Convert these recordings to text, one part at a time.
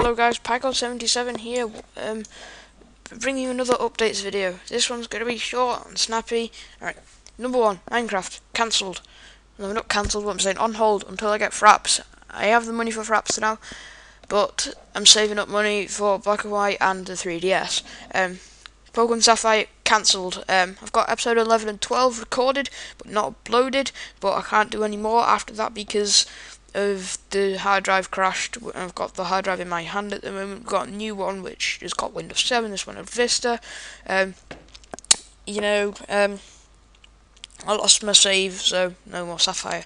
Hello guys, Piegod77 here, um, bringing you another updates video. This one's going to be short and snappy. Alright, number one, Minecraft, cancelled. No, I'm not cancelled, what I'm saying, on hold until I get fraps. I have the money for fraps now, but I'm saving up money for Black and White and the 3DS. Um, Pokemon Sapphire cancelled. Um, I've got episode 11 and 12 recorded, but not uploaded, but I can't do any more after that because of the hard drive crashed. I've got the hard drive in my hand at the moment. I've got a new one which has got Windows 7. This one has Vista. Um, you know, um, I lost my save, so no more Sapphire.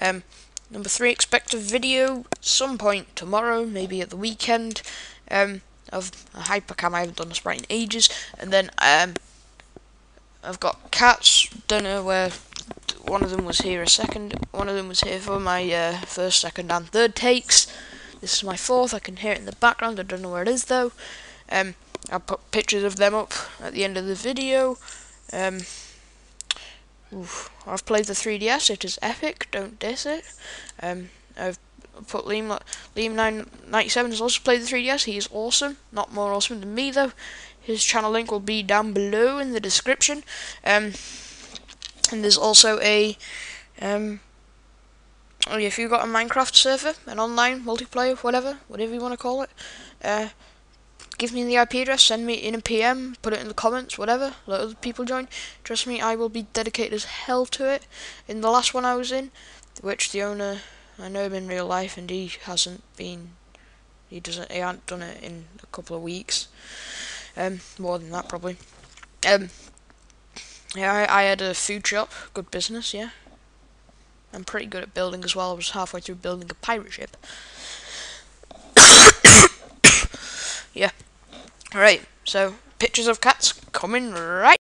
Um, number three, expect a video some point tomorrow, maybe at the weekend. Um, of a hypercam. I haven't done a sprite in ages. And then um, I've got cats. Don't know where one of them was here a second. One of them was here for my uh, first, second, and third takes. This is my fourth. I can hear it in the background. I don't know where it is though. Um, I'll put pictures of them up at the end of the video. Um, oof, I've played the 3DS. It is epic. Don't diss it. Um, I've put Liam Liam997 has also played the 3DS. He is awesome. Not more awesome than me though. His channel link will be down below in the description. Um, and there's also a um, oh yeah, if you've got a Minecraft server, an online multiplayer, whatever, whatever you want to call it, uh, give me the IP address, send me in a PM, put it in the comments, whatever, let other people join. Trust me, I will be dedicated as hell to it. In the last one I was in, which the owner, I know him in real life, and he hasn't been, he doesn't, he hasn't done it in a couple of weeks, um, more than that probably. Um, yeah, I, I had a food shop, good business, yeah. I'm pretty good at building as well. I was halfway through building a pirate ship. yeah. Alright, so pictures of cats coming right